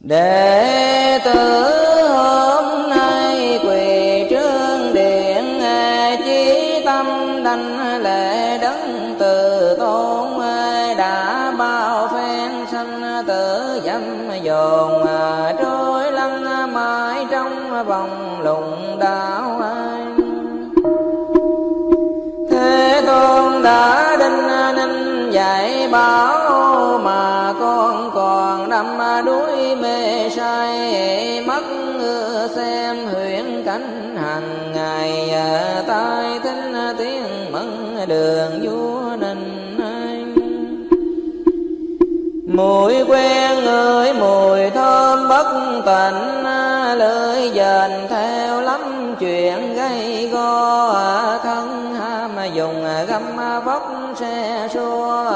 đệ tử mùi quen người mùi thơm bất tịnh lưỡi dền theo lắm chuyện gây go. Thân ham dùng găm vóc xe xua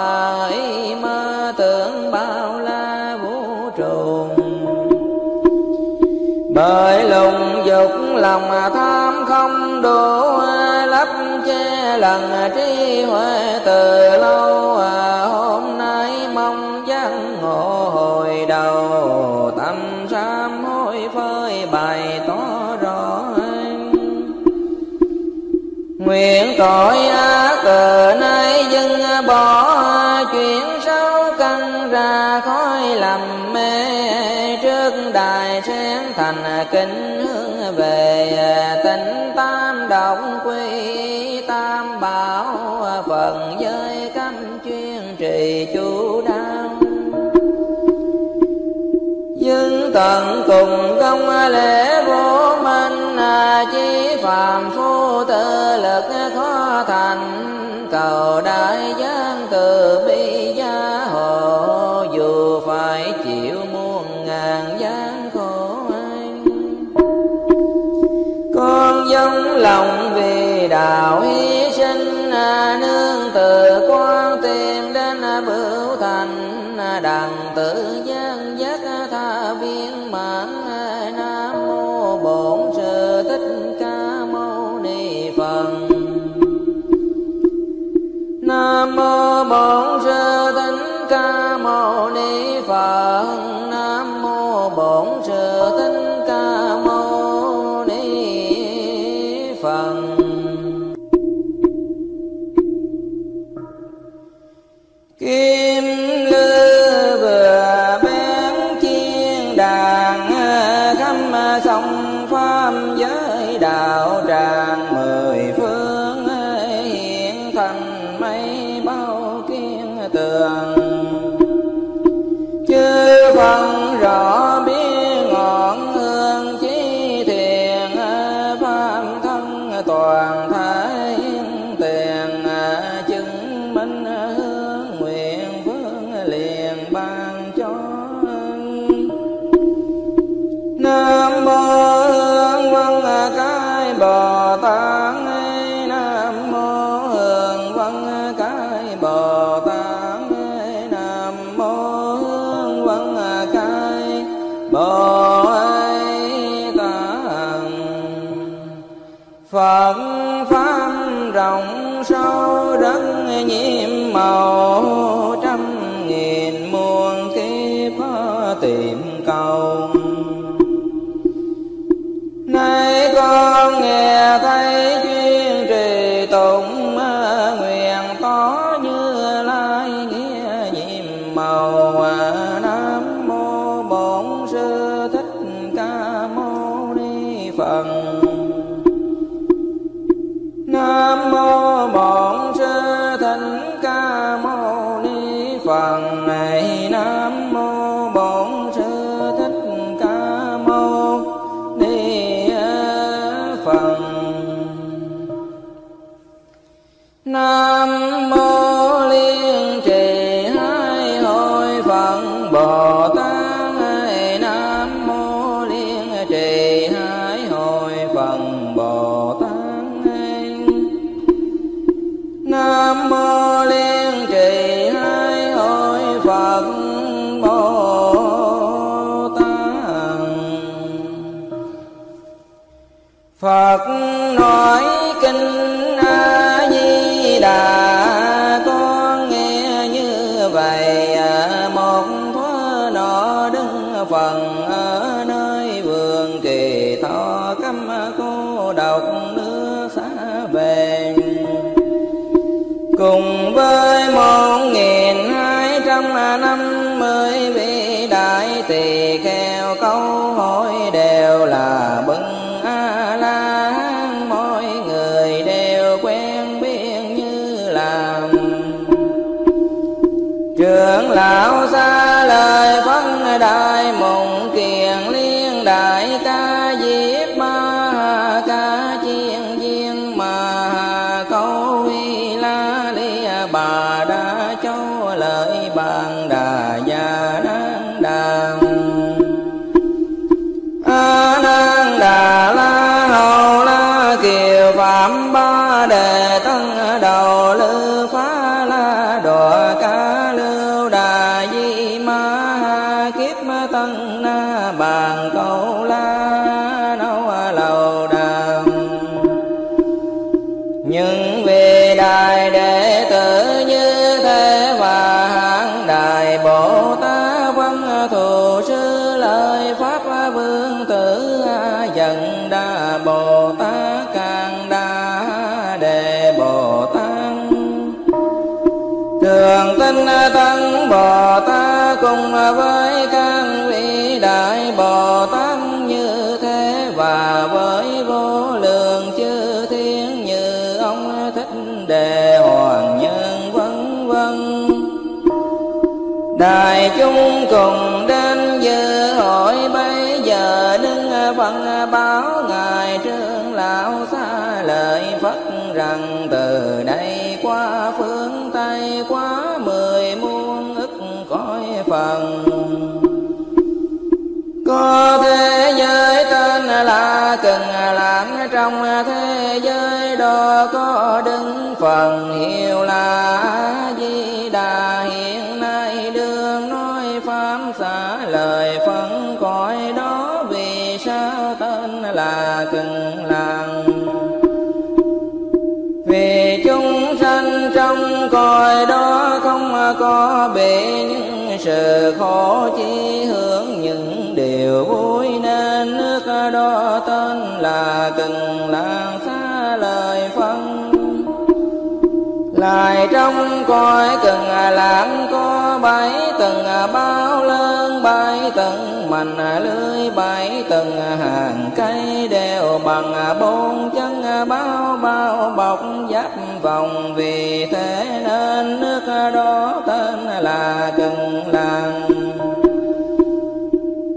ý mơ tưởng bao la vũ trụ bởi lùng dục lòng tham không đủ, lấp che lần trí huệ từ lâu nguyện tội ác từ nay dân bỏ chuyện xấu căn ra khói làm mê. Trước đài sen thành kính hướng về, tịnh tam động quy, tam bảo phần giới cấm chuyên trì chú đáo nhưng tận cùng công lễ vô chi phàm phu tự lực khó thành. Cầu đại giang từ bi gia hộ, dù phải chịu muôn ngàn gian khổ anh con giống lòng vì đạo hy sinh à, nương từ quan tìm đến bửu thành. Đặng tự gian giác tha viên mãn phật nói kinh a di đà con nghe như vậy, một thuở nọ đứng phần ở nơi vườn kỳ thọ cấm cô độc nước xa về. Cùng với một nghìn hai trăm năm lão với các vị đại bồ tát như thế và với vô lượng chư thiên như ông thích đề hoàng nhân, vân vân. Đại chúng cùng đến dự hội bây giờ đứng phân báo ngài trương lão xa lời phật rằng, từ đây là cần làm trong thế giới đó có đứng phần hiệu là di đà. Hiện nay đương nói pháp xả lời phân cõi đó vì sao tên là cần làm vì chúng sanh trong cõi đó không có bị những sự khổ chỉ đó tên là cần làng xa lời phân lại trong cõi cần lãng có bảy tầng bao lớn, bảy tầng mành lưới, bảy tầng hàng cây đều bằng bốn chân bao bao bọc giáp vòng. Vì thế nên nước đó tên là cần làng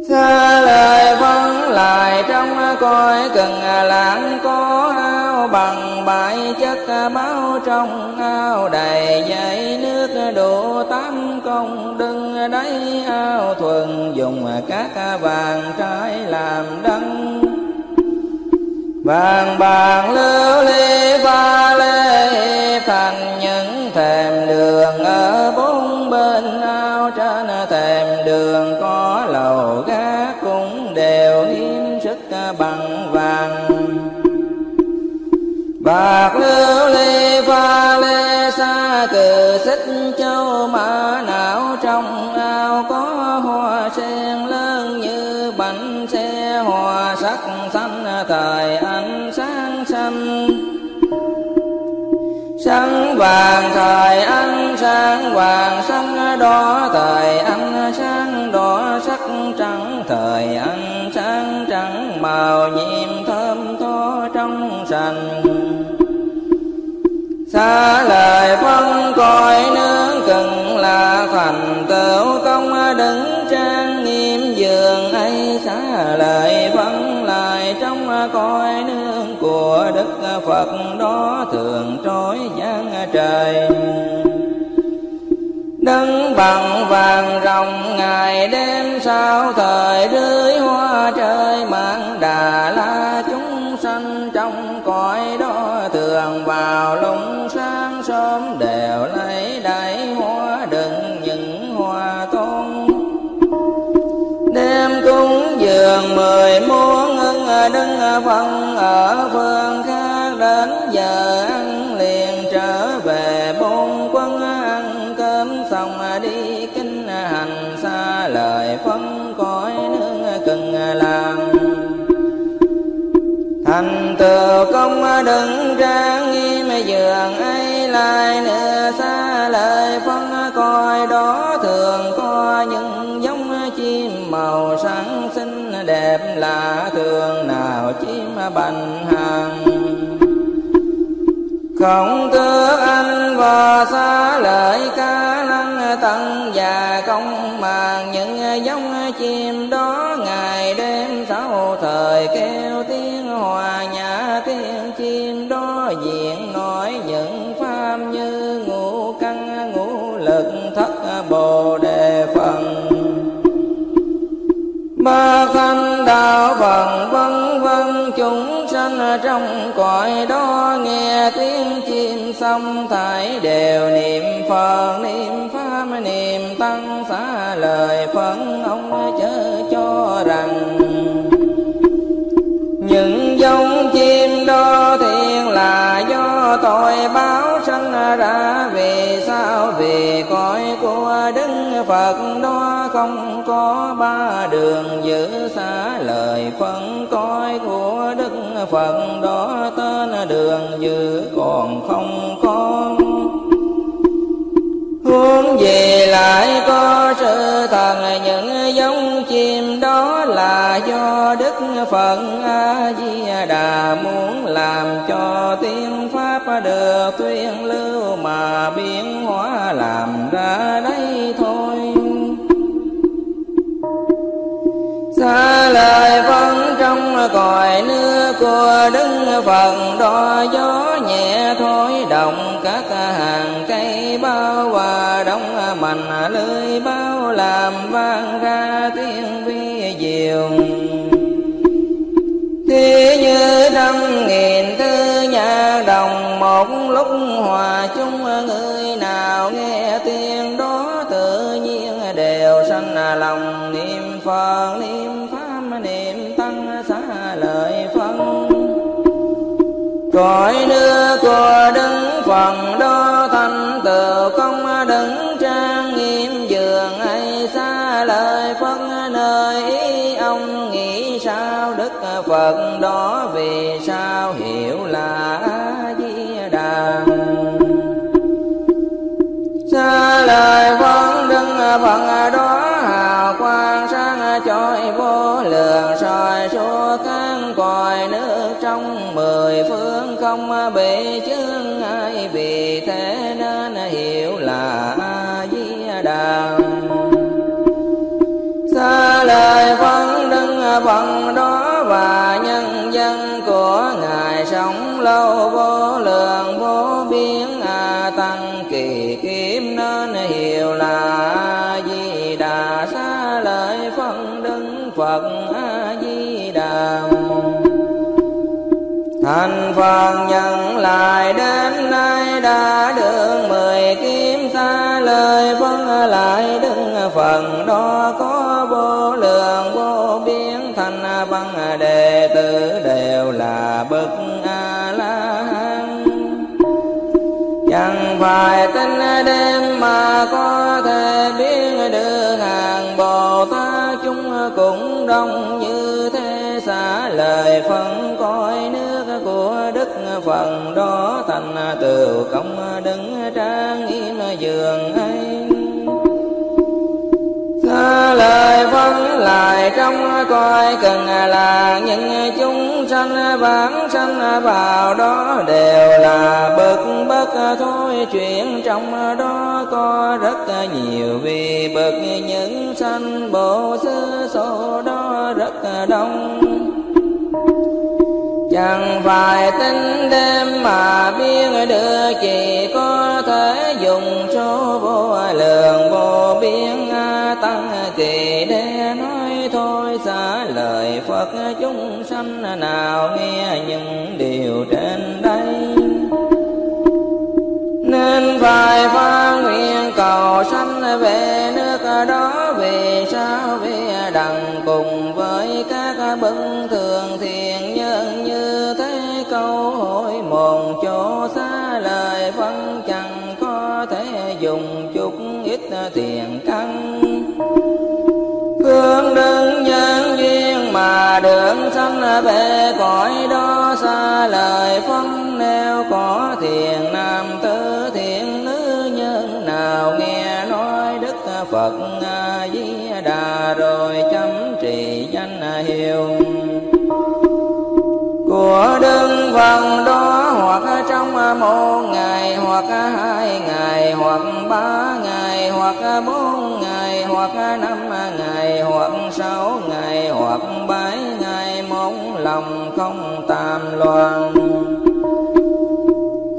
xa lời phân lại trong cõi cần lãng có ao bằng bãi chất báo trong ao đầy dãy nước đổ tám công. Đừng đáy ao thuần dùng các vàng trái làm đăng vàng bạc lưu ly vàng bằng vàng. Bạc lưu ly pha lê xa cừ xích châu mã não trong ao có hoa sen lớn như bánh xe, hoa sắc xanh thời ánh sáng xanh. Sáng vàng thời ánh sáng vàng, sáng đỏ thời ánh trắng màu nhiệm thơm tho trong sành. Xa lời vâng phân coi nương cần là thành tựu công đứng trang nghiêm giường ấy. Xa lời phân lại trong coi nương của đức phật đó thường trói gian trời. Đứng bằng vàng rồng ngày đêm sao thời rưới, hoa trời mang đà la. Chúng sanh trong cõi đó thường vào lúc sáng, sớm đều lấy đại hoa đựng những hoa tôn. Đêm cúng dường mười muôn ưng, đứng phân ở phương khác, đến giờ thành công đừng trang nghiêm dường ấy lại nữa, xa lời phân coi đó thường có những giống chim màu sáng xinh đẹp lạ thường nào chim bành hàng không tước anh và xa lợi ca lăng tận và công màng, những giống chim đó ba thanh đạo bằng vân vân, chúng sanh trong cõi đó nghe tiếng chim xong thải đều niệm phật, niệm pháp, niệm tăng xá, lời phấn ông chớ cho rằng. Những giống chim đó thiện là do tội báo sanh ra vì sao vì cõi đức phật đó không có ba đường giữ xa lời phân coi của đức phật đó tên đường giữ còn không có. Huống gì lại có sự thần những giống chim đó là do đức phật a di đà muốn làm cho tiên pháp được tuyên lưu mà biến hóa làm ra đấy. Lời vẫn trong còi nước của đức phật, đo gió nhẹ thôi động các hàng cây bao hòa đông mạnh lưới bao làm vang ra tiếng vi diệu. Thế như trăm nghìn tư nhà đồng, một lúc hòa chung, người nào nghe tiếng đó tự nhiên đều sanh lòng niệm Phật niệm cõi nước của đứng phần đó thành tựu công đứng trang nghiêm giường ấy, xa lời phân nơi ý ông nghĩ sao đức phật đó vì sao hiểu là di đà xa lời phân đứng phật phân phần đó và nhân dân của ngài sống lâu vô lượng, vô biên a tăng kỳ kiếm nên hiểu là a di đà xa lời phân đứng phật a di đà thành phần nhận lại đến nay đã được mười kiếm xa lời phân, lại đứng phần đó có vô lượng vô văn đệ tử đều là bậc a la hán chẳng phải tin đêm mà có thể biết được hàng bồ tát chúng cũng đông như thế. Xả lời phân coi nước của đức phần đó thành tựu công đứng trang nghiêm giường ấy. Xa lời phân lại trong coi cần là những chúng sanh, vãng sanh vào đó đều là bậc bất thôi. Chuyện trong đó có rất nhiều vì bậc những sanh bộ xứ số đó rất đông. Chẳng phải tính đêm mà biết được, chỉ có thể dùng số vô lượng vô biên tăng kỳ phật chúng sanh nào nghe những điều trên đây? Nên phải phát nguyện cầu sanh về nước đó. Đường được sanh về cõi đó xa lời phân neo có thiền nam tử thiện nữ nhân nào nghe nói đức phật, a di đà rồi chấm trì danh hiệu của đương phần đó hoặc trong một ngày, hoặc hai ngày, hoặc ba ngày, hoặc bốn ngày, hoặc năm ngày, hoặc sáu ngày lòng không tam loạn.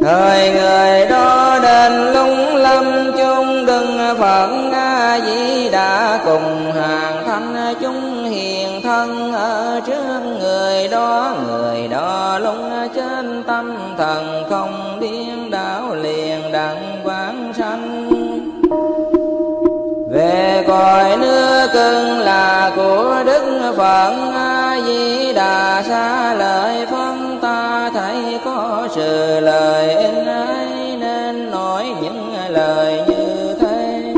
Thời người đó đến lung lâm chung đừng phật a di đã cùng hàng thanh chúng hiền thân ở trước người đó. Người đó lung trên tâm thần không điên đảo liền đặng vãng sanh. Về cõi nước cưng là của đức phật a di đà xa lời phong ta thấy có sự lời in ấy nên nói những lời như thế.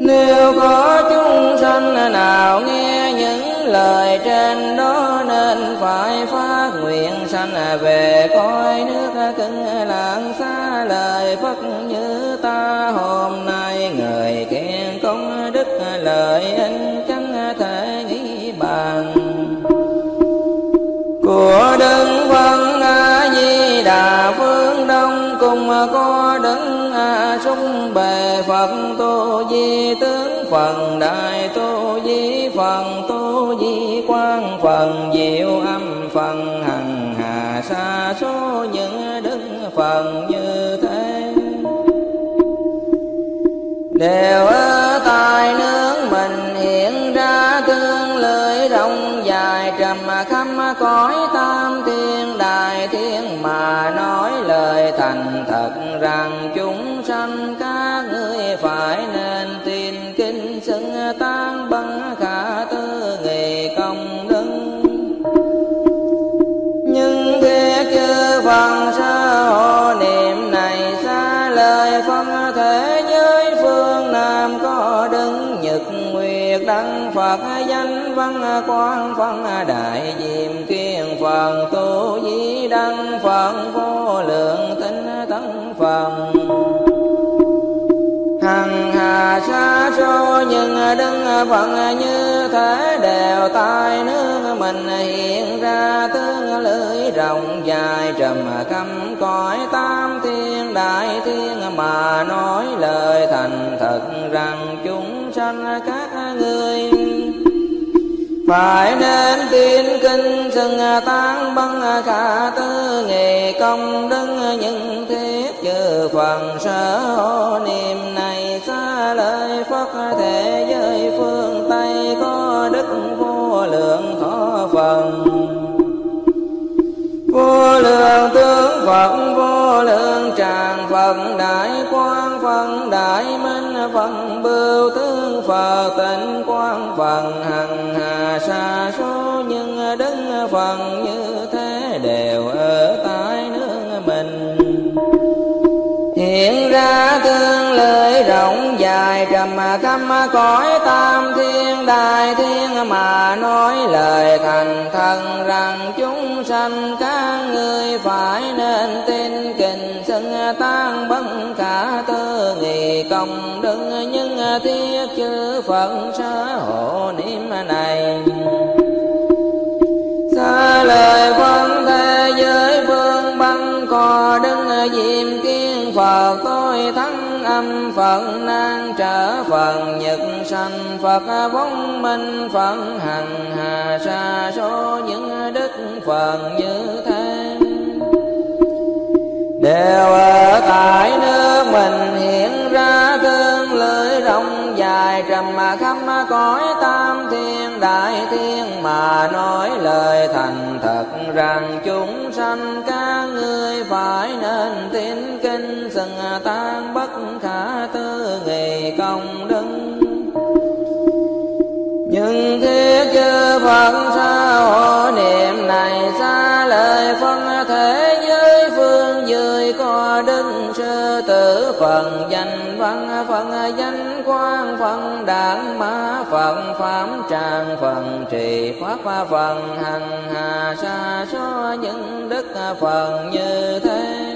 Nếu có chúng sanh nào nghe những lời trên đó, nên phải phát nguyện sanh về cõi nước cưng lạng xa lời phật không có đấng a sung bề phật tô di tướng phần đại tô di phần tô di quan phần diệu âm phần hằng hà xa số những đức phần như thế đều ơi phật danh văn à, quan phân à, đại diệm kiên phần tu di đăng phần vô lượng tinh tấn phần hằng hà xa xôi nhưng đứng phận như thế đều tai nước mình hiện ra tương lưỡi rộng dài trầm căm cõi tam thiên đại thiên mà nói lời thành thật rằng chúng sanh các ngươi phải nên tin kinh xưng à, tán băng à, khả tư, nghề công đức à, những thiết chư phần sở niệm này xa lời phật thế giới phương tây có đức vô lượng khó phần. Vô lượng tướng phật, vô lượng tràng phật, đại quang phật, đại minh phật, bưu tướng phật, tịnh quang phật, hằng hà xa số, nhưng đứng phần như thế đều ở tại nước mình. Hiện ra tương lưỡi rộng dài, trầm căm cõi tam thiên đại thiên mà nói lời thành thần rằng chúng sanh các ngươi phải nên tin kinh xưng tan bất cả tư nghị công đức, nhưng thiết chư phật xã hội. Xa lời thế giới vương băng cò đứng diệm kiên phật tôi thắng âm phật nan trở phật nhật sanh. Phật vong minh, phật hằng hà sa số những đức phật như thế. Đều ở tại nước mình hiện ra tương lưỡi rộng dài trầm mà khắp cõi tam thiên đại thiên mà nói lời thành thật rằng chúng sanh các ngươi phải nên tin kinh xưng tan bất khả tư nghề công đức. Nhưng khi chư phật sao hộ niệm này, xa lời phân thế giới phương dưới có đức sư tử, phần danh văn, phần danh quan phần đản mã phần phạm tràng, phần trì pháp, phần hằng hà sa số những đức phần như thế.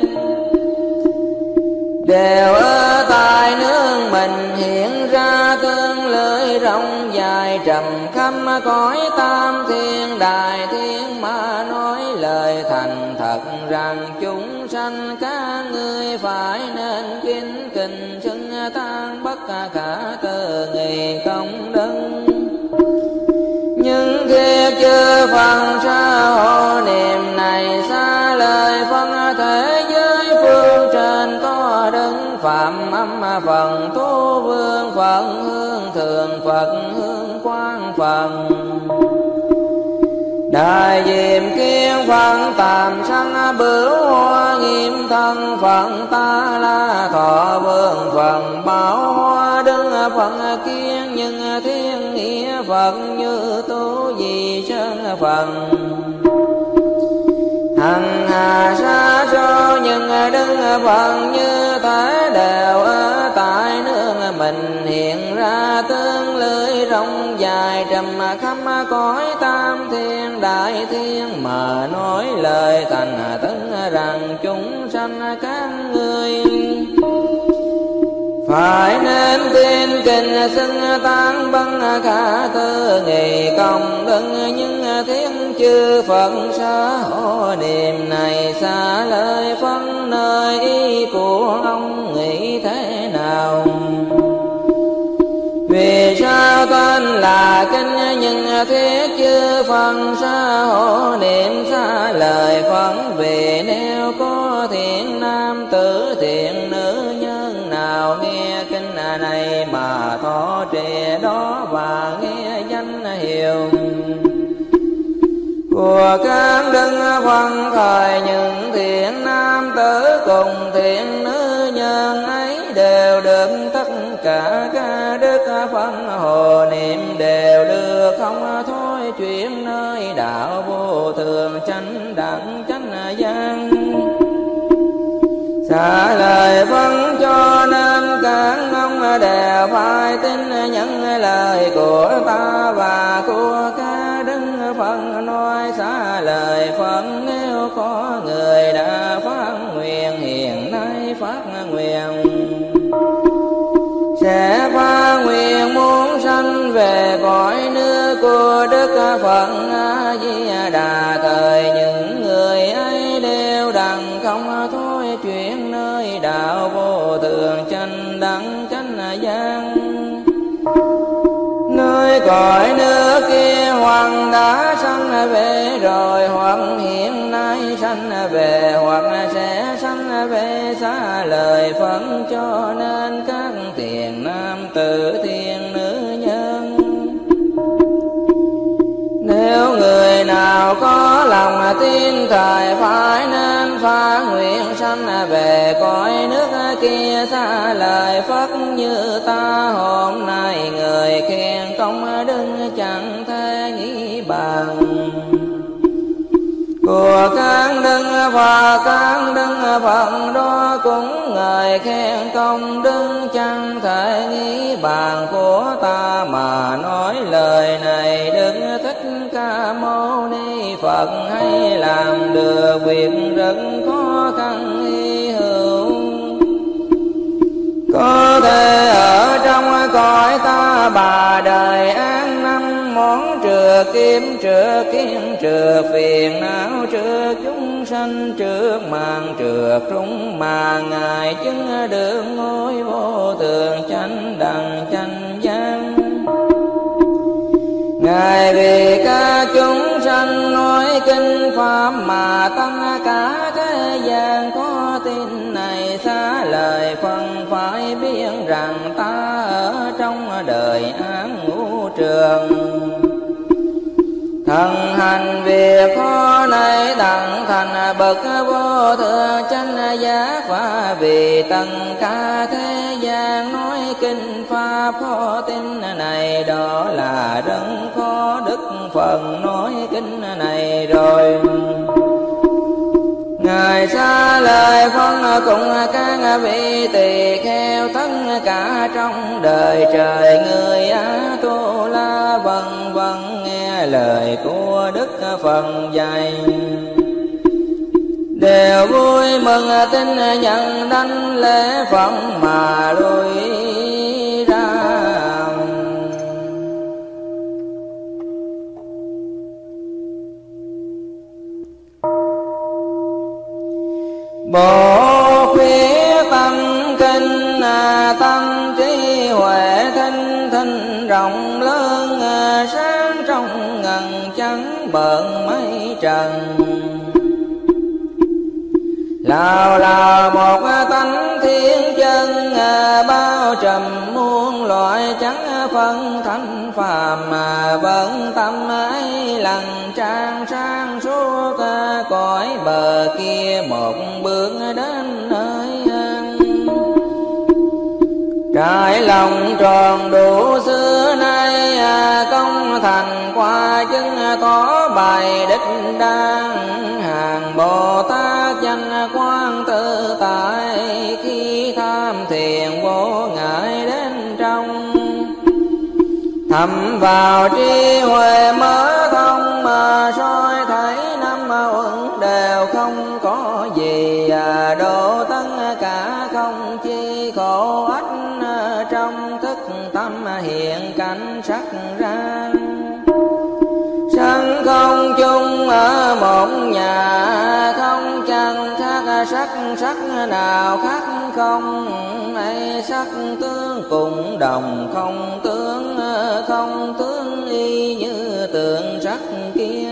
Đều ở tại nương mình hiện ra cơn lưỡi rộng dài trầm khắp cõi tam thiên đại thiên mà nói lời thành thật rằng chúng sanh các ngươi phải nên kính kình xưng tan bất khả tư nghề công đức. Nhưng khi chưa phần xa hộ niệm này xa lời phân thể giới phương trên có đứng phạm âm phần tu vương phận hương thường phật, hương quang phần đại diệm kiên phận tạm sanh bửu hoa nghiêm thân phận ta la thọ vương phận bảo hoa đứng phận kiên nhưng thiên nghĩa phật như tu gì chân phận hằng hà sa cho nhưng đứng phận như thế đều ở tại nương mình. Hiện ra tương lưới rộng dài, trầm khắp cõi tam thiên đại thiên mà nói lời thành tấn rằng chúng sanh các ngươi. Phải nên tin kinh xưng tán băng cả tư nghị công đức nhưng thiên chư phật sa hộ niệm này xa lời phân nơi ý của ông nghĩ thế nào? Sao là kinh nhưng thiết chư phần xa hộ niệm xa lời phấn vì nếu có thiện nam tử, thiện nữ nhân nào nghe kinh này mà thọ trì đó và nghe danh hiệu. Của các đức phân thời, những thiện nam tử cùng thiện nữ nhân đều được tất cả các đức phân hồ niệm đều được không thôi, chuyển nơi đạo vô thường, chánh đẳng, chánh gian xả lời phân cho nên các ông đều phải tin những lời của ta và của các đức phân nói xả lời phân nếu có người đã phát nguyện, hiện nay phát nguyện sẽ phát nguyện muốn sanh về cõi nước của đức phật a di đà. Thời những người ấy đều đặng không thôi chuyển nơi đạo vô thường tranh đẳng chánh gian nơi cõi nước kia hoàng đã sanh về rồi, hoặc hiện nay sanh về, hoặc sẽ sanh về xa lời phấn cho nên. Thời phải nên phá nguyện sanh về cõi nước kia xa lời phất như ta. Hôm nay người khen công đức chẳng thể nghĩ bằng. Của các đức và các đức phật đó cũng người khen công đức chẳng thể nghĩ bàn của ta mà nói lời này đức thích mâu ni phật hay làm được việc rất khó khăn hy hữu. Có thể ở trong cõi ta bà đời an năm, món trừ kiếm trừ kiến trừ phiền não, trừ chúng sanh trước màn trừ trung mà ngài chứng được ngôi vô thường chánh đẳng chánh Ngài vì các chúng sanh nói kinh pháp mà tăng cả thế gian có tin này xa lời phân phải biết rằng ta ở trong đời án ngũ trường. Thần hành việc khó này đặng thành bậc vô thượng chánh giác và vì tất cả thế gian nói kinh pháp khó tin này đó là rất khó đức phần nói kinh này rồi. Ngài xa lời phân cùng các vị tỳ kheo tất cả trong đời trời, người á tu la vân vân nghe lời của đức phần dạy. Đều vui mừng tin nhận đánh lễ phẩm mà lui Bộ khuyết tâm kinh à, tâm trí huệ thanh thanh rộng lớn à, sáng trong ngần trắng bận mây trần. Lào là một tánh thiên chân à, bao trầm muôn loại chẳng phân thanh phàm mà vẫn tâm ấy lặng trang sang suốt, cõi bờ kia một bước đến nơi trải lòng tròn đủ xưa nay, công thành qua chứng tỏ bài đích đang hàng bồ tát danh qua thầm vào trí huệ mở thông mà soi thấy năm uẩn đều không có gì à. Độ tất cả không chi khổ ách à, trong thức tâm hiện cảnh sắc ra sân không chung ở một nhà, không chẳng khác sắc sắc nào khác không. Ấy sắc tướng cùng đồng không tướng không tướng y như tượng sắc kia.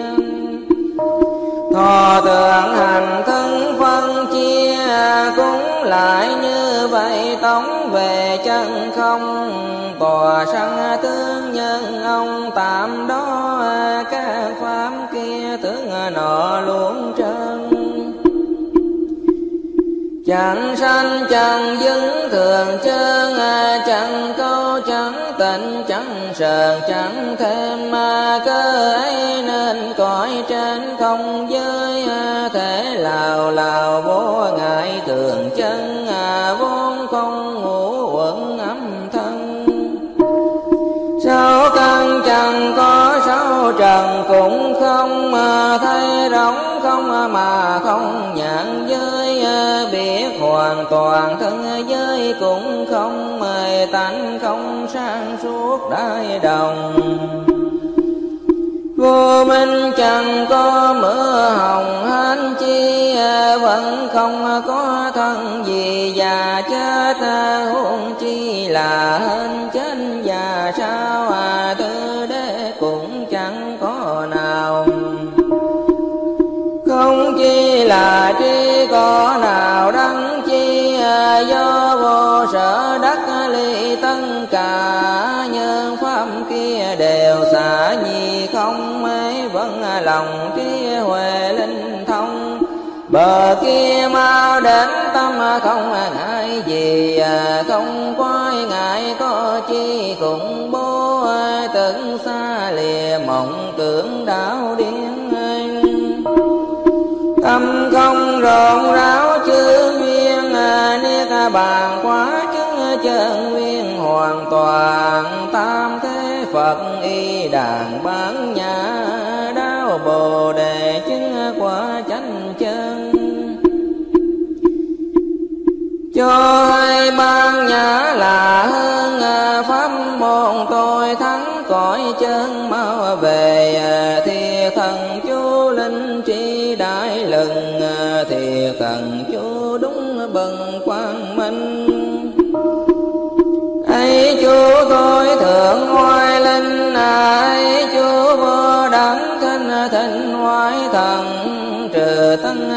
Thọ tượng hành thân phân chia cũng lại như vậy, tống về chân không, tòa sanh tướng nhân ông tạm đó các pháp kia tướng nọ luôn trơn. Chẳng sanh chẳng dứng, thường chân chẳng có tịnh chẳng sờn chẳng thêm mà cơ ấy, nên cõi trên không giới à, thể lào lào vô ngại thường chân à, vốn không ngủ quẩn âm thân. Sao căn chẳng có sao trần cũng không mà thấy rỗng không à, mà không toàn thân giới cũng không mời tánh, không sang suốt đại đồng. Vô minh chẳng có mưa hồng, hán chi vẫn không có thân. Gì già chết, huống chi là hên chết, già sao lòng trí huệ linh thông. Bờ kia mau đến tâm không ngại gì à, không quay ngại có chi cũng bố tưởng xa lìa mộng tưởng đảo điên tâm không rộn ráo chưa nguyên à, niết bàn quá chứng chân nguyên hoàn toàn. Tam thế phật y đàn bán nhà bồ đề chứng quả chánh chân. Cho hai ban nhã là hơn à, pháp môn tôi thắng cõi chân. Mau về à, thì thần chú linh trí đại lần à, thì thần chú đúng bần quang minh. Ấy chú, tôi thượng ngoại linh ai ngoại trừ thân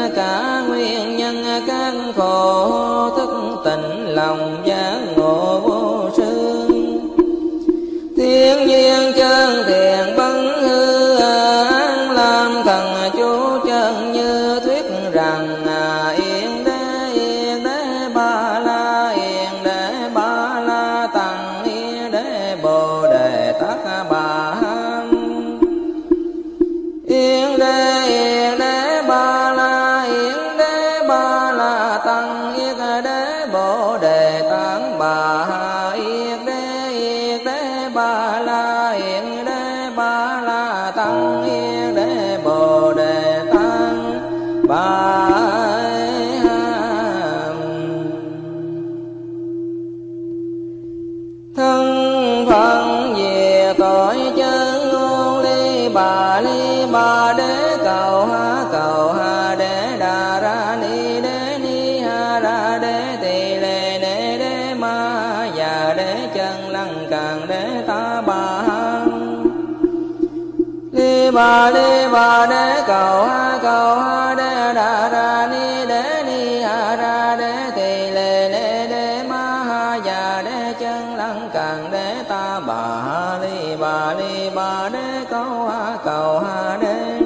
ba bà ba bà đế cầu ha cầu ha đế đà ra ni đế ni ha ra đế tỳ lệ đế đế ma ha già đế chân lăng càng đế ta bà ha ly bà ly bà đế cầu ha cầu ha đế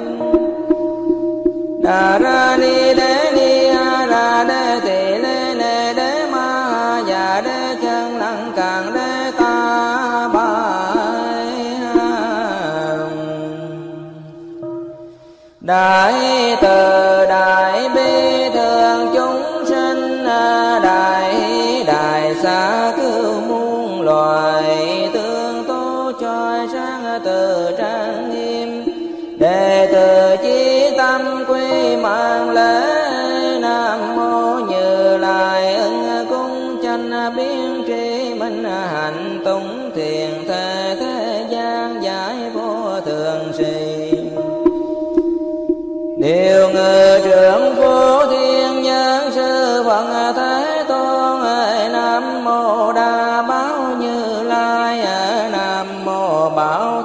đà ra ni đại từ bảo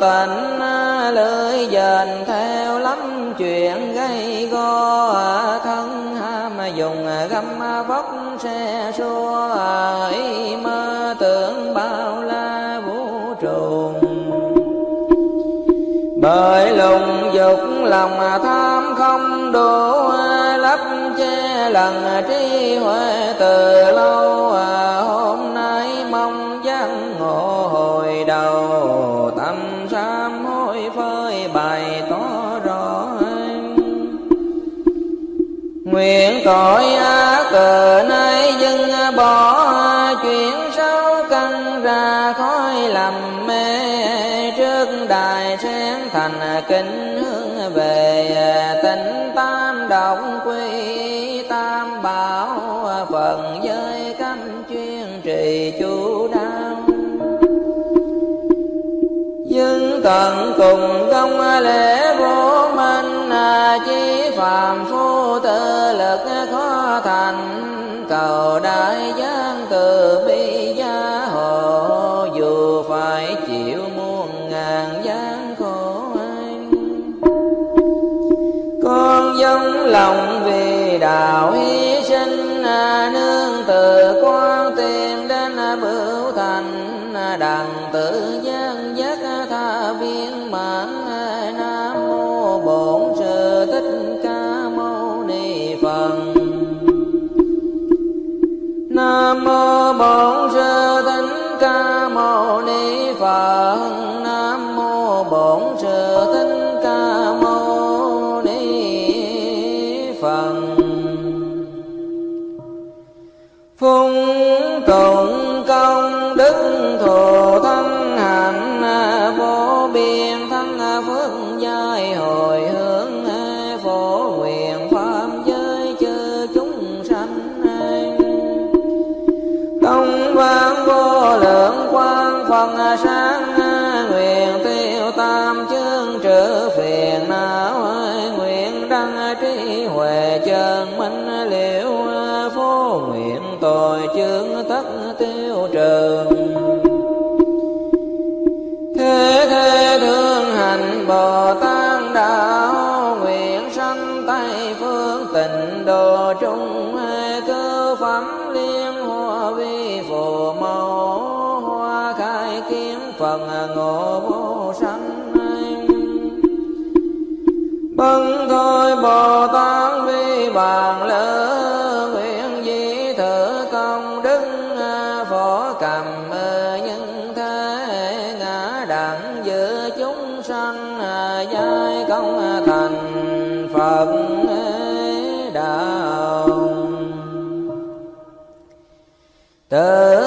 tình à, lưỡi dền theo lắm chuyện gây go à, thân à, ham dùng găm vóc xe xua ý mơ tưởng bao la vũ trụ. Bởi lùng dục lòng tham không đủ lấp che lần trí huệ từ lâu. Tội ác cờ nay dân bỏ chuyện sâu căn ra khói lầm mê. Trước đài sen thành kính hướng về, tịnh tam động quy, tam bảo phần giới cấm chuyên trì chú đáo dân tận cùng công lễ vô minh à, chi phàm phu cầu đại giang từ bi gia hộ, dù phải chịu muôn ngàn gian khổ anh con giống lòng vì đạo hy sinh à, nương từ quan tìm đến bửu thành à, đặng tự giác Nam mô Bổn Sư Thích Ca Mâu Ni Phật Nam mô Bổn Sư Thích Ca Mâu Ni Phật. Phung tụng công đức thù thân hạnh vô biên con sáng nguyện tiêu tam chương trừ phiền não, nguyện đăng trí huệ chân minh liễu phô nguyện tội chương tất tiêu trừ thế thế thương hạnh bồ tát đạo nguyện sanh tây phương tịnh độ trung thường ngộ vô sanh bưng thôi bồ tát vi bàn lỡ nguyện di thử công đức à, phổ cầm nhân thế ngã đẳng giữa chúng sanh à, giai công à, thành phật đạo. Từ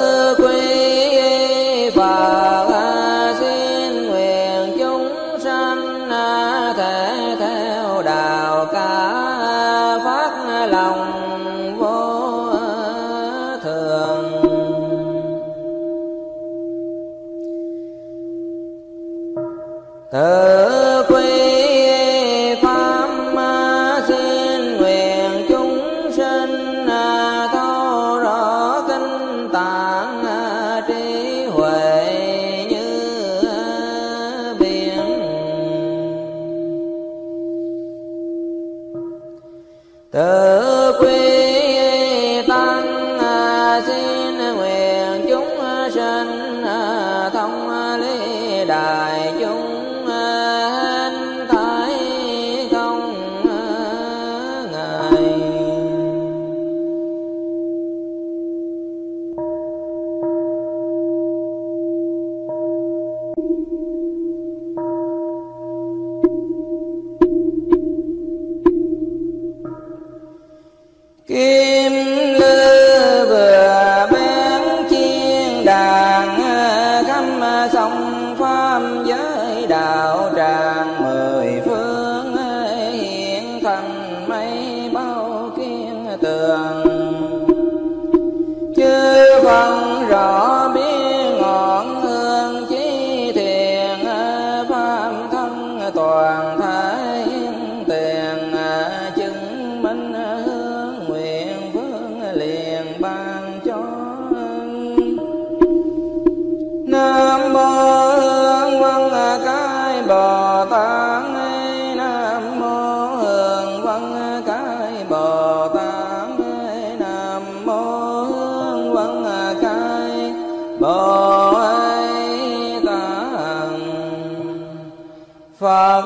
phật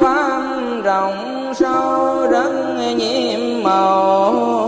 pháp rộng sâu rất nhiệm màu.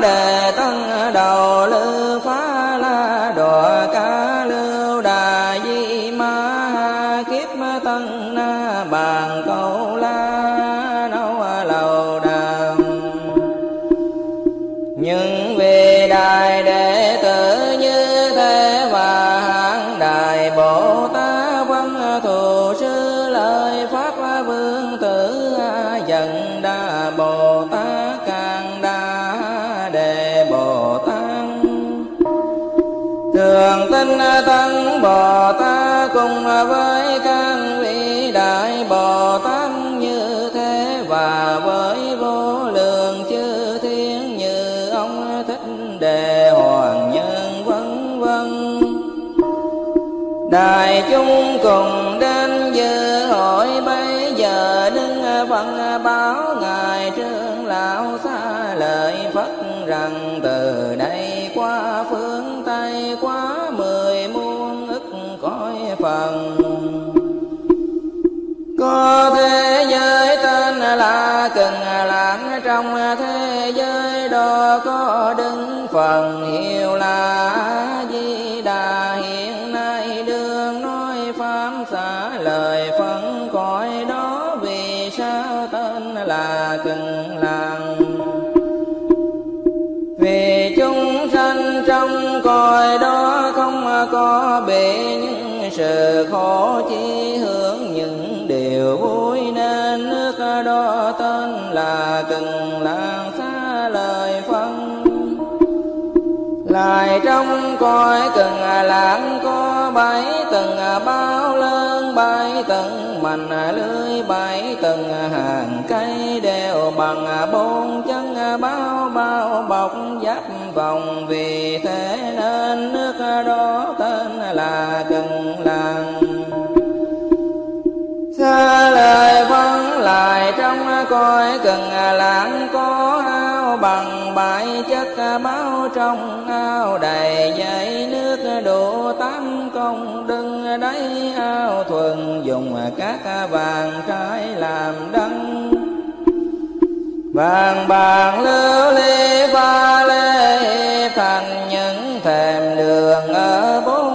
Ba đại chúng cùng đến dự hội bây giờ đứng phân báo ngài trương lão xa lời phất rằng từ đây qua phương tây quá mười muôn ức cõi phần. Có thế giới tên là cần lãng, trong thế giới đó có đứng phần hiệu là cõi đó không có bể những sự khổ chi hướng. Những điều vui nên nước đó tên là cần làng xa lời phân. Lại trong cõi cần lãng bảy tầng à, bao lớn, bảy tầng mành à, lưới, bảy tầng à, hàng cây đều bằng bốn chân bao bao bọc giáp vòng. Vì thế nên nước đó tên là cần làng. Xa lời vắng lại trong cõi cần lãng có bằng bãi chất báo trong ao đầy dãy nước đổ tám công. Đừng đáy ao thuần dùng các vàng trái làm đăng vàng bạc lưu ly pha lê thành những thềm đường ở bốn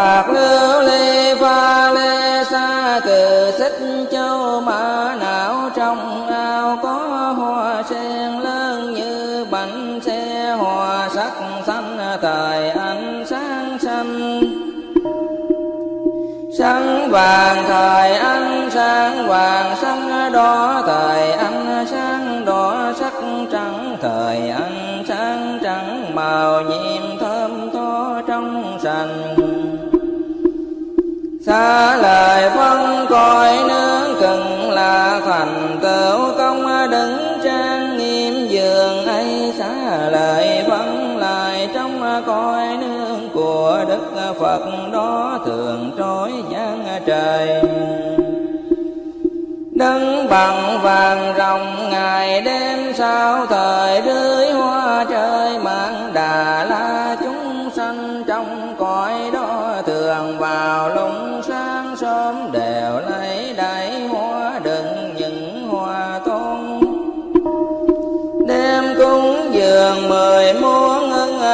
bạc lưu ly pha lê xa cừ xích châu mã não trong ao có hoa sen lớn như bánh xe, hoa sắc xanh thời ánh sáng xanh. Sáng vàng thời ánh sáng vàng sáng đỏ thời lời phân cõi nước cần là thành tựu công đứng trang nghiêm giường ấy xá lời phân lại trong cõi nương của đức phật đó thường trói gian trời. Đứng bằng vàng rồng ngày đêm sao thời rưới hoa trời mang đà la chúng sanh trong cõi đó thường vào lúc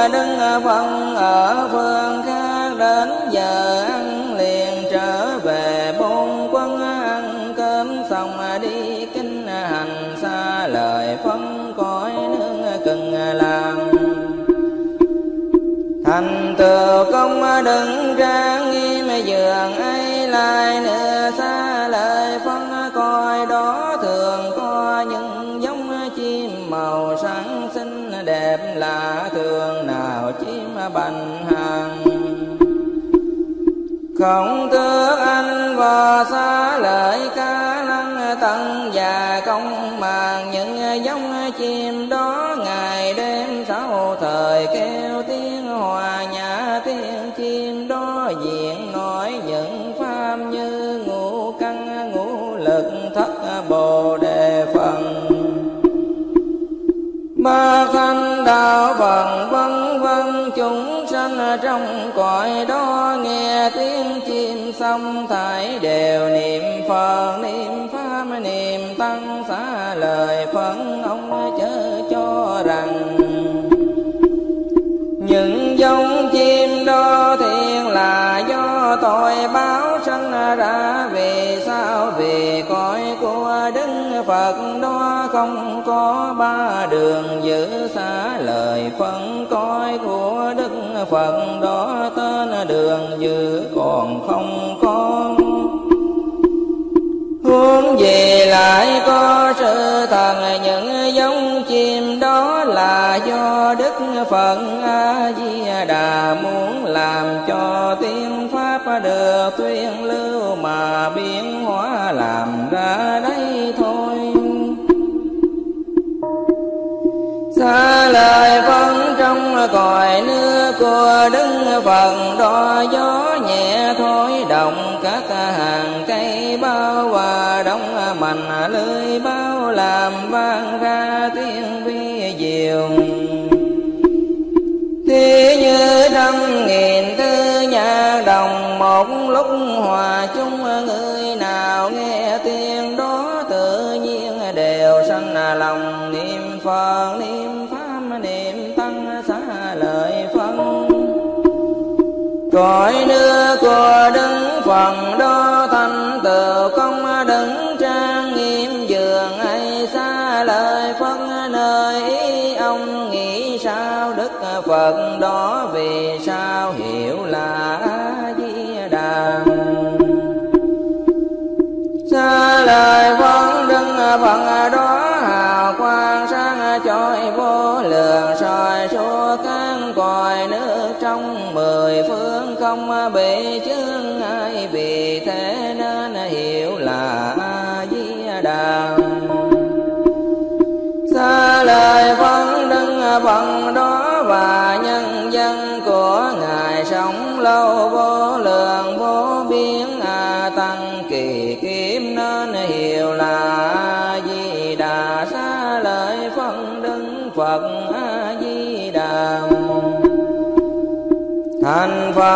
muôn ưng đứng à, vâng, ở à, phương vâng. Không thương anh và xa lợi ca lăng tận và công màng những giống chim đó ngày đêm sáu thời kêu tiếng hòa nhã, tiếng chim đó diện nói những pháp như ngũ căn ngũ lực thất bồ đề phần. Ba thanh đạo phần vân vân, chúng sanh trong cõi đó nghe tiếng chim xong thải đều niệm phật, niệm pháp, niệm tăng xá. Lời phấn ông chớ cho rằng những giống chim đó thiện là do tội báo sanh ra. Vì sao? Vì cõi của đức phật đó không có ba đường giữ xa lời phân cõi của đức phật đó tên đường dư còn không có. Hướng về lại có sự thần những giống chim đó là do đức phật a di đà muốn làm cho tiên pháp được tuyên lưu mà biến hóa làm ra đây thôi. Xa lời phân cõi còi nước của đứng phật đo gió nhẹ thôi động các hàng cây bao và đóng mành lưới bao làm vang ra tiếng vi diệu Thế như trăm nghìn tư nhạc đồng, một lúc hòa chung người nào nghe tiếng đó tự nhiên đều sanh lòng niệm Phật niệm cõi nước của đứng phần đó thành tựu công đứng trang nghiêm giường ấy, xa lời phân nơi ý ông nghĩ sao đức phật đó vì sao hiểu là di đà. Xa lời phân đứng phần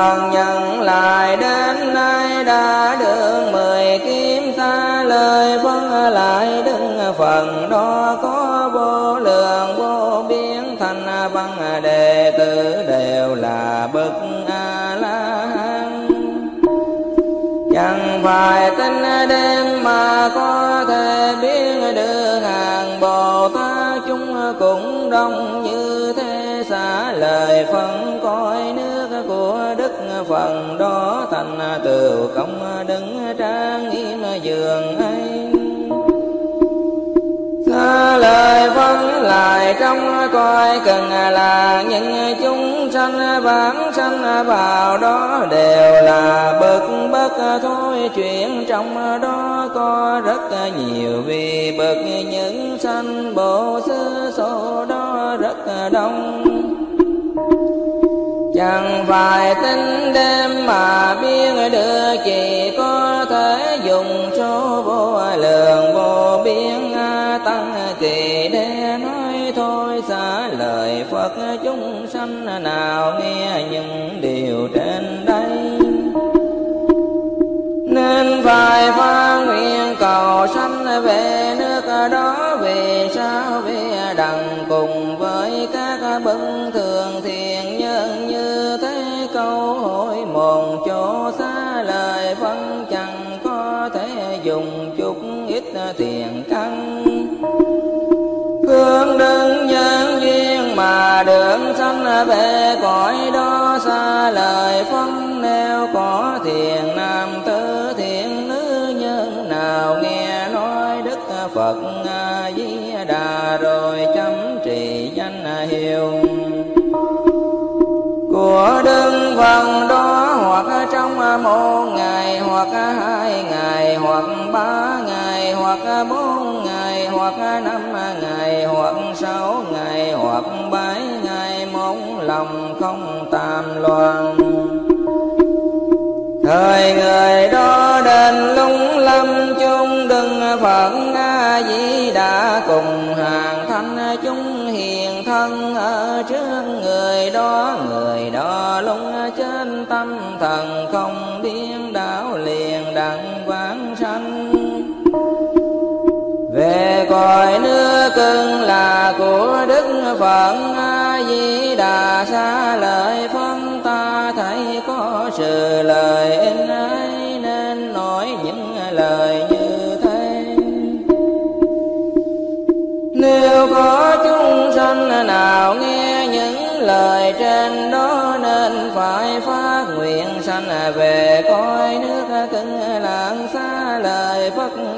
thành nhận lại đến nay đã được mười kiếm xa lời phân lại đứng phần đó có vô lượng vô biên thành văn đệ tử đều là bậc a la hán chẳng phải tin đêm mà có thể biết được hàng bồ tát chúng cũng đông như thế xả lời phân phần đó thành tựu công đứng trang nghiêm giường ấy. Xa lời vẫn lại trong coi cần là những chúng sanh bản sanh vào đó đều là bực bất thôi. Chuyện trong đó có rất nhiều vì bực những sanh bộ xứ số đó rất đông chẳng phải tính đêm mà biết được chỉ có thể dùng số vô lượng vô biên. À, tăng kỳ để nói thôi, xả lời phật chúng sanh nào nghe những điều trên đây. Nên phải phát nguyện cầu sanh về nước đó vì sao vì đằng cùng với các bậc tiền căn. Phương đứng nhân duyên mà đường sanh về cõi đó xa lời phân nêu có thiền nam tử thiện nữ nhân, nào nghe nói đức phật, a di đà rồi chấm trì danh hiệu. Của đơn phần đó hoặc trong một ngày hoặc hai ngày hoặc ba hoặc bốn ngày, hoặc năm ngày, hoặc sáu ngày, hoặc bảy ngày. Mong lòng không tạm loạn. Thời người đó đền lung lâm chung đừng phận a di đã cùng hàng thanh chúng hiền thân. Ở trước người đó người đó lung trên tâm thần không cõi nước cưng là của đức phật. A di đà xa lời phân, ta thấy có sự lời in ấy, nên nói những lời như thế. Nếu có chúng sanh nào nghe những lời trên đó, nên phải phát nguyện sanh về cõi nước cưng lạng xa lời phật.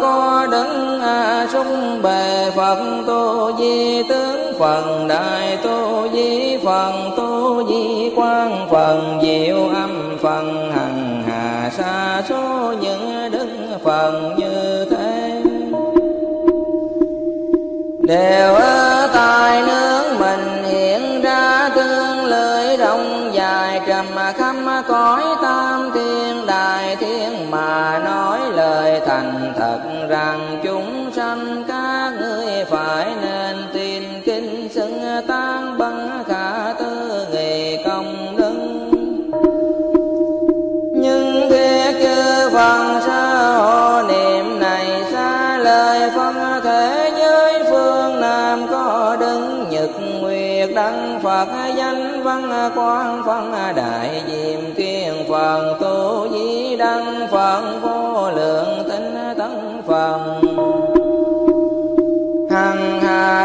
Có đấng a sung bề phật tu di tướng phần đại tu di phần tu di quan phần diệu âm phần hằng hà sa số những đức phần như thế đều ở tại nơi thành thật rằng chúng sanh các ngươi phải nên tin kinh xưng tan băng khả tư nghề công đức. Nhưng thế chư phần sao niệm này xa lời phân thế giới phương nam có đứng nhật nguyệt đăng phật, danh văn quan phân, đại diệm kiên phần tu di đăng phần vô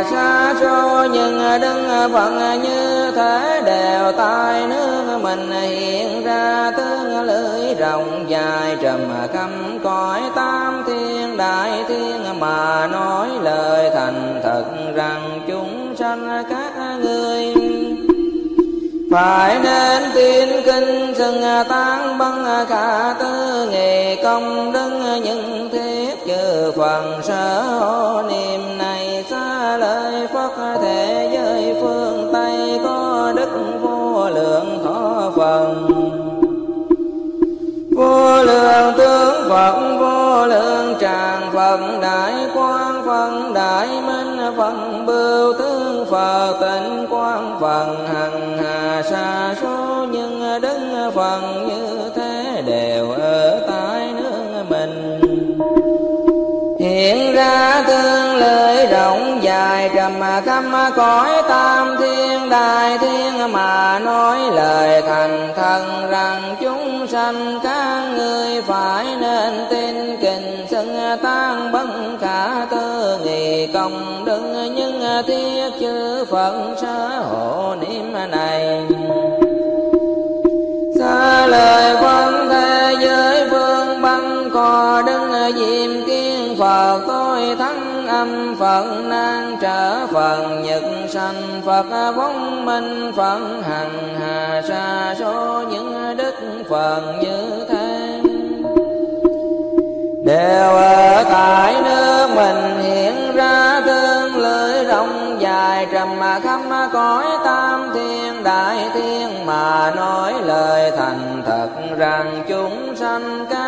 xa cho nhưng đứng phận như thế đều tai nước mình hiện ra tương lưỡi rộng dài trầm khâm cõi tam thiên đại thiên mà nói lời thành thật rằng chúng sanh các ngươi phải nên tin kinh xưng tán băng khả tư nghề công đức những thiết chư phần sở niệm lời phật, thế giới phương tây có đức vô lượng khó phần. Vô lượng tướng phật, vô lượng tràng phật, đại quang phật, đại minh phật, bưu tướng phật, tịnh quang phật, hằng hà sa số, nhưng đức phật như thế đều ở tại nước mình. Hiện ra tương lời rộng dài trầm khắp cõi tam thiên đại thiên mà nói lời thành thần rằng chúng sanh các ngươi phải nên tin kinh xưng tan bất khả tư nghị công đức nhưng thiết chư phật sở hộ niệm này. Xa lời phân thế giới phương băng cò đứng diêm kiên phật tôi thắng âm phật nan trở phật nhật sanh phật vong minh phật hằng hà sa số những đức phật như thế. Đều ở tại nước mình hiện ra tương lưỡi rộng dài trầm mà khắp cõi tam thiên đại thiên mà nói lời thành thật rằng chúng sanh các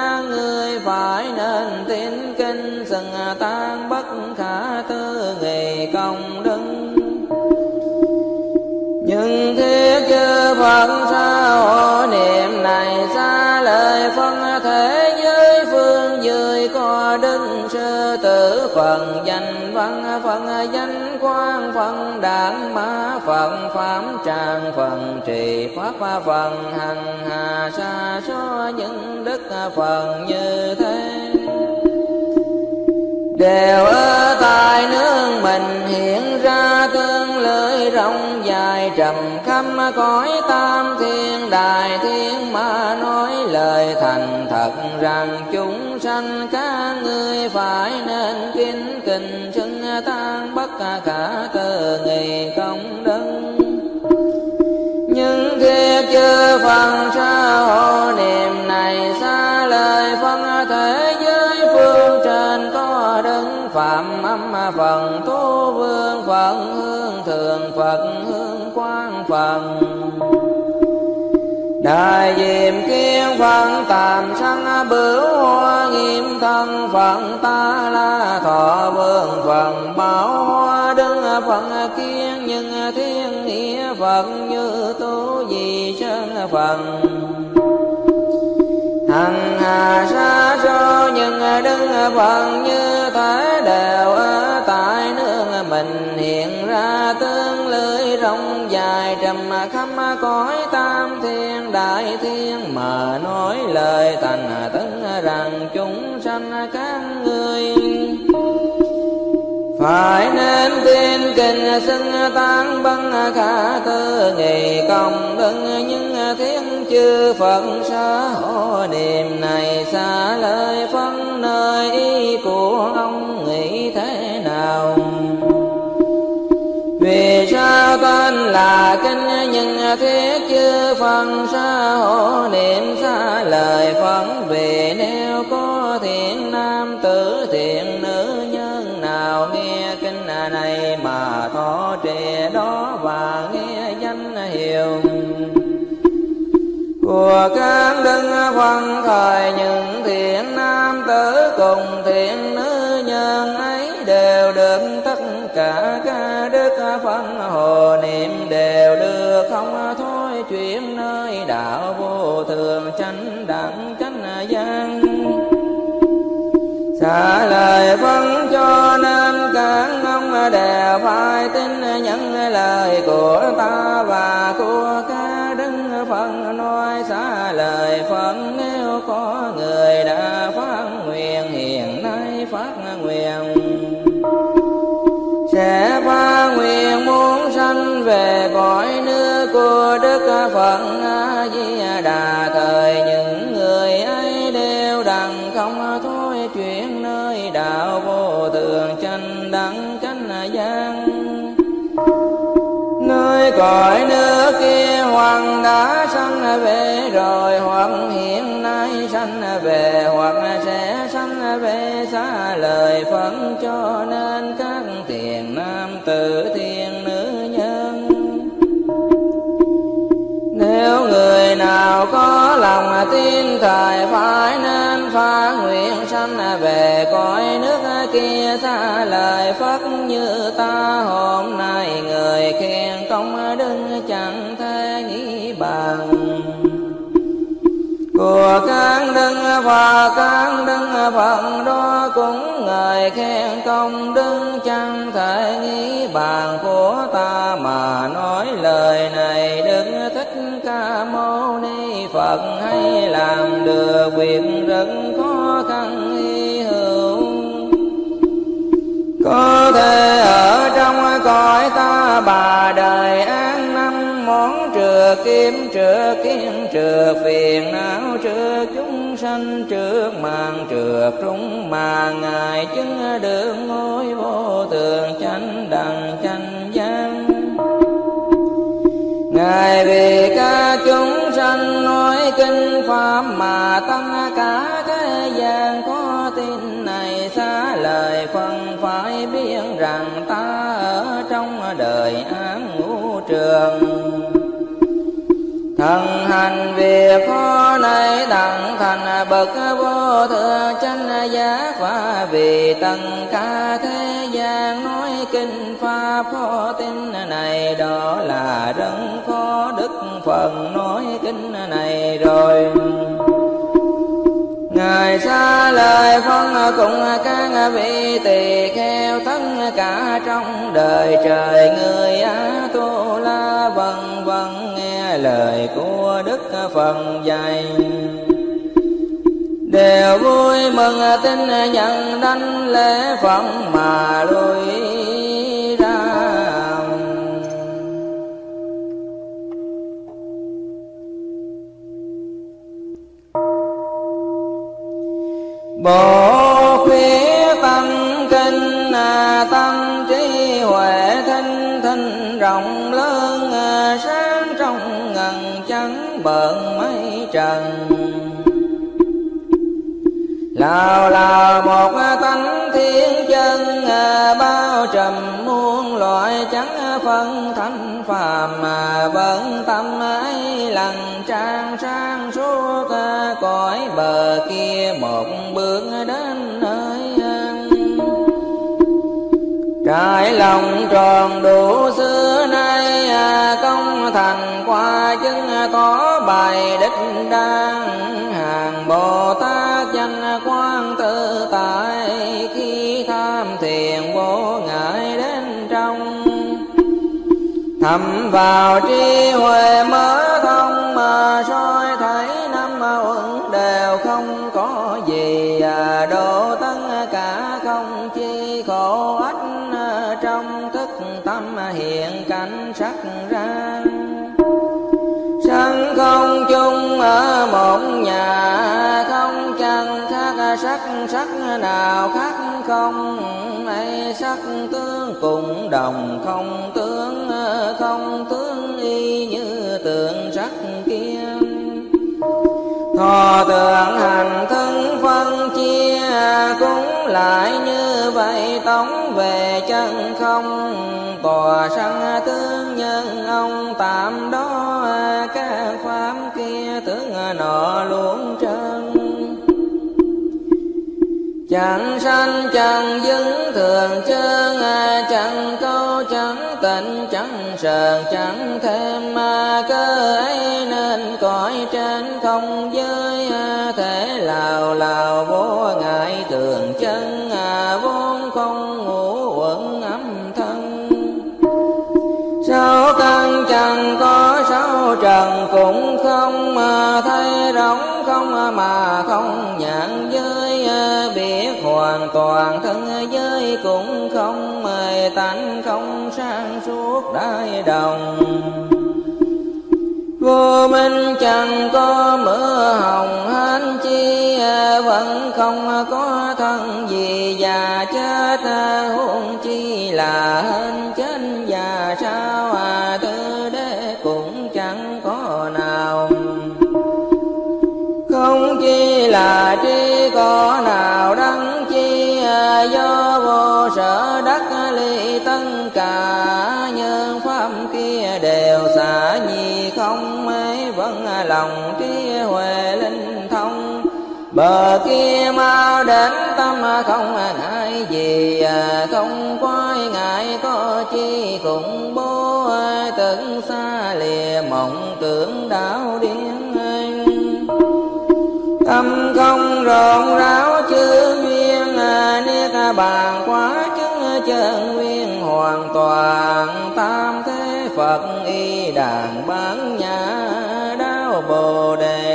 chư phật sao niệm này xa lời phân thế giới phương dưới có đức sư tử phần danh văn phần danh quan phần đảng mã phần phạm tràng phần trì pháp phần hằng hà xa số những đức phần như thế. Đều ở tại nước mình hiện ra cơ rộng dài trầm khắp cõi tam thiên đại thiên mà nói lời thành thật rằng chúng sanh các ngươi phải nên kính kình xưng tan bất cả cơ nghị công đức. Nhưng khi chưa phần sa hộ niệm này xa lời phân thể giới phương trên có đứng phạm âm phần tu vương phận hương thường phật hương quang phần. Đại diệm kiên phận tạm sanh bửu hoa nghiêm thân phận ta la thọ vương phần. Bảo hoa đứng phận kiên nhưng thiên nghĩa phật như tu di chân phần hằng hà sa cho nhưng đứng phận như thế đề dài trầm khắp cõi tam thiên đại thiên mà nói lời thành tấn rằng chúng sanh các ngươi phải nên tin kinh xưng tăng băng khả tư nghị công đức những thiên chư phật xa hộ niệm này xa lời phân nơi ý của ông là kinh nhân thiết chư phần xa hộ niệm xa lời phấn vì nếu có thiện nam tử, thiện nữ nhân nào nghe kinh này mà thọ trì đó và nghe danh hiệu của các đấng phân thời những thiện nam tử cùng thiện sớm tất cả ca đức phân hồ niệm đều được không thôi chuyển nơi đạo vô thường chánh đẳng chánh gian xả lời phân cho nên các ông đều phải tin nhận lời của ta. Về cõi nước của đức phật di đà. Thời những người ấy đều đặng không thôi chuyển nơi đạo vô thường tranh đẳng chánh gian nơi cõi nước kia hoàng đã sanh về rồi, hoặc hiện nay sanh về, hoặc sẽ sanh về, xa lời phật cho nên các tiền nam tử lòng tin thời phải nên phá nguyện sanh về cõi nước kia xa lời phất như ta. Hôm nay người khen công đức chẳng thể nghĩ bằng. Của các đức và các đức phật đó cũng người khen công đức chẳng thể nghĩ bàn của ta mà nói lời này đức thích ca mâu ni phật hay làm được việc rất khó khăn hy hữu. Có thể ở trong cõi ta bà đời an năm, món trừ kiếm trừ kiếm trừ phiền não, trừ chúng sanh trước màn trừ trúng mà ngài chứng được ngôi vô thường chánh đằng chánh giác. Ngài vì kinh pháp mà tăng cả thế gian có tin này xa lời phân phải biết rằng ta ở trong đời án ngũ trường. Thần hành việc khó này đặng thành bậc vô thượng chánh giác và vì tất cả thế gian nói kinh khó tin này đó là rất khó đức phần nói kinh này rồi ngài xa lời phân cùng các vị tỳ kheo tất cả trong đời trời người á tu la vân vân nghe lời của đức phần dạy đều vui mừng tin nhận đánh lễ phật mà lui Bộ khuyết tâm kinh à, tâm trí huệ thanh thanh rộng lớn à, sáng trong ngần trắng bận mây trần. Lào là một tánh thiên chân à, bao trầm muôn loại trắng phân thanh phàm mà vẫn tâm ấy, lặng trang sang suốt à, cõi bờ kia một bước đến nơi trải lòng tròn đủ xưa nay à, công thành qua chứng à, có bài đích đang hàng bồ tát thầm vào trí huệ mới thông mà soi thấy năm uẩn đều không có gì. À, Độ tất cả không chi khổ ách à, trong thức tâm hiện cảnh sắc ra sân không chung ở một nhà, không chẳng khác sắc sắc nào khác không. Ấy sắc tướng cùng đồng không tướng thọ tượng hành thân phân chia cũng lại như vậy, tống về chân không. Tòa sanh tướng nhân ông tạm đó các pháp kia tướng nọ luôn trơn. Chẳng sanh, chẳng dứng, thường chân, chẳng câu chẳng tịnh, chẳng sờn, chẳng thêm ma cơ ấy nên cõi trên không giới lào lào, vô ngại thường chân à vốn không ngủ quẩn âm thân. Sao căn chẳng có sao trần cũng không mà thấy rỗng không à, mà không nhãn giới à, biết hoàn toàn thân giới cũng không mời tánh không sang suốt đại đồng. Vô minh chẳng có mưa hồng anh chi vẫn không có thân gì già chết huống chi là hên chết già sao? Bờ kia mau đến tâm không ngại gì à, không quay ngại có chi khủng bố từng xa lìa mộng tưởng đảo điên tâm không rộn ráo chưa duyên à, niết bàn quá chứng chân nguyên hoàn toàn. Tam thế phật y đàn bán nhà đáo bồ đề.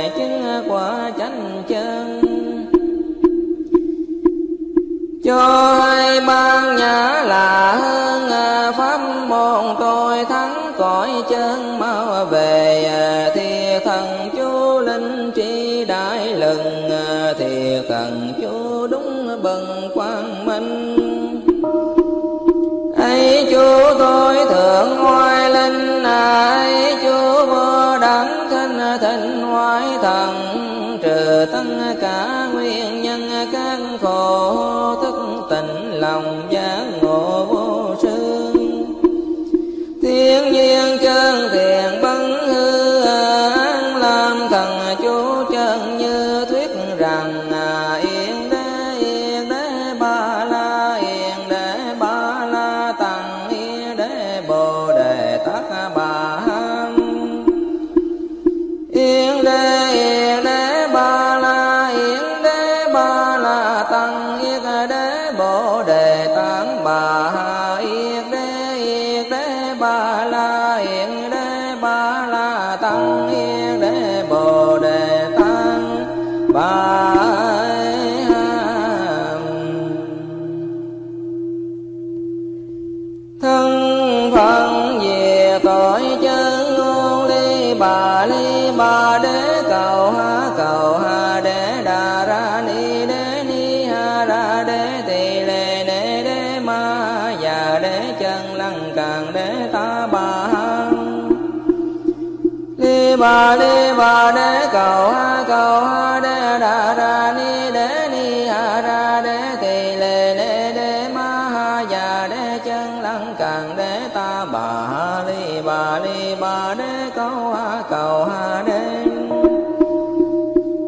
Cho hai ban nhã là hơn à, pháp môn tôi thắng cõi chân mau về à, thì thần chú linh trí đại lần à, thì thần chú đúng bần quang minh. Ấy chú tôi thượng oai linh ấy chú vô đẳng thanh thịnh hoài thần, trừ tất cả nguyên nhân các khổ thức bà li bà đế, cầu ha cầu ha, đế đà ra ni, đế ni ha ra đế, tỳ lệ đế đế ma và đế chân lăng càng, đế ta bà ha li bà li bà đế, cầu ha cầu ha bà ha li bà li bà đế câu ha, cầu ha đế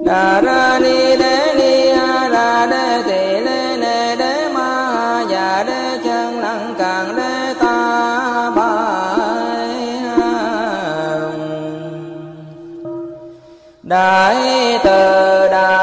đà ra ni đế ni ha ra đế tỳ lê nê đế ma ha già đế chân lăng càng đế ta ba đại từ đại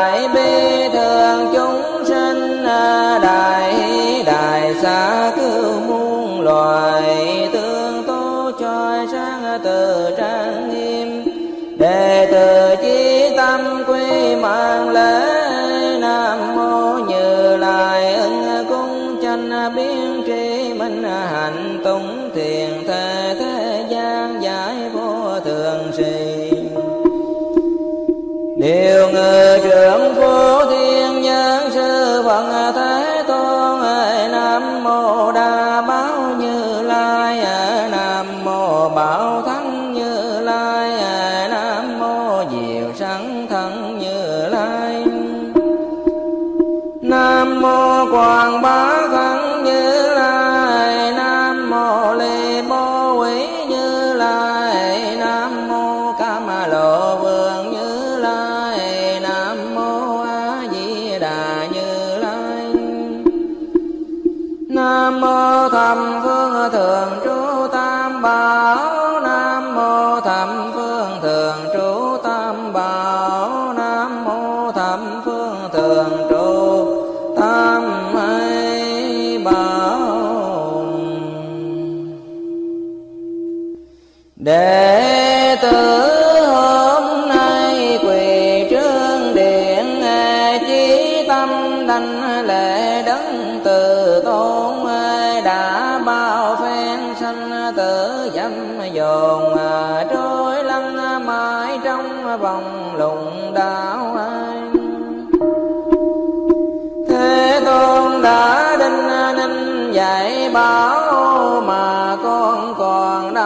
người trưởng thiên nhân sư phật thế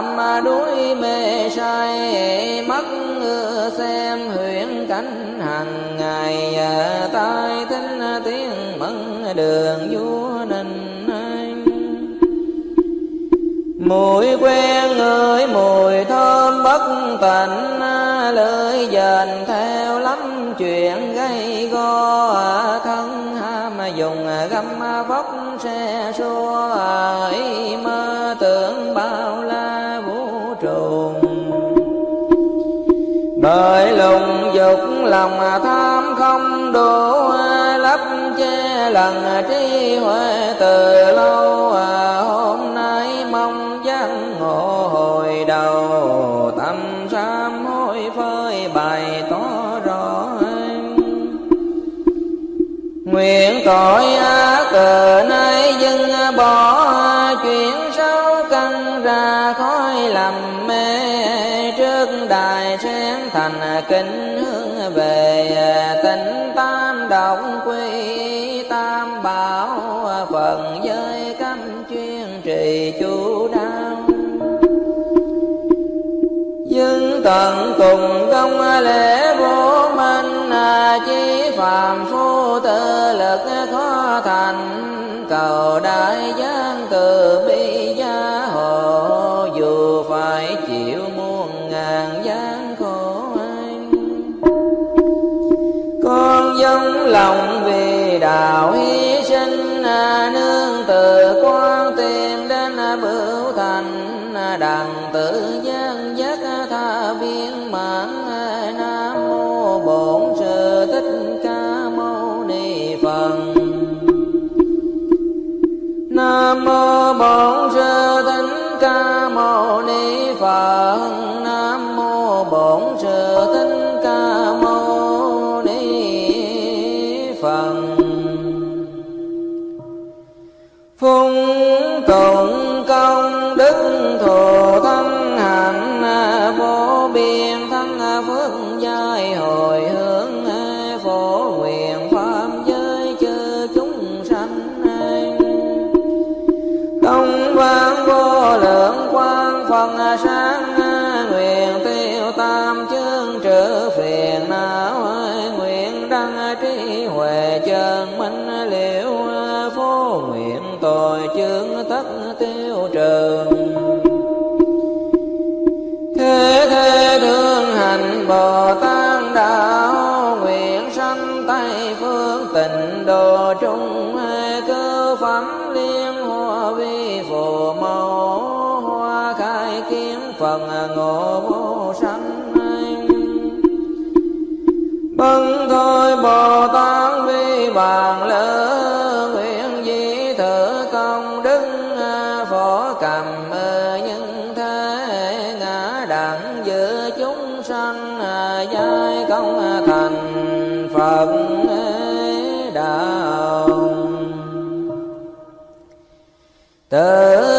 còn đuối mê say, mắt xem huyễn cảnh hàng ngày. Tai thính tiếng mẫn đường vua ninh mùi quen người, mùi thơm bất tịnh lưỡi dền theo lắm chuyện gây go. Thân ham dùng găm vóc xe xua, ý mơ tưởng bao la. Bởi lùng dục lòng tham không đủ, lấp che lần trí huệ từ lâu. À, hôm nay mong giác ngộ hồi đầu, tâm sám hối phơi bày tỏ rõ. Nguyện tội ác từ nay dừng bỏ chuyện thành kính hướng về tịnh tam động quy, tam bảo phần giới cấm chuyên trì chú đáo dưng tận cùng công lễ vô minh chi phàm phu tự lực khó thành, cầu đại giang từ bi lòng vì đạo hy sinh à, nương từ quan tìm đến à, bửu thành à, đặng tự gian giác tha viên mãn nam mô bổn sư thích ca mâu ni phật. Nam mô bổn sư thích ca mâu ni phật. phung tụng công đức thù thân hạnh vô biên bồ tát đạo, nguyện sanh tây phương, tịnh độ trung cơ phẩm liên hoa vi phù màu hoa khai kiếm phần ngộ vô sanh. Bưng thôi bồ tát, vi vàng lớn Tớ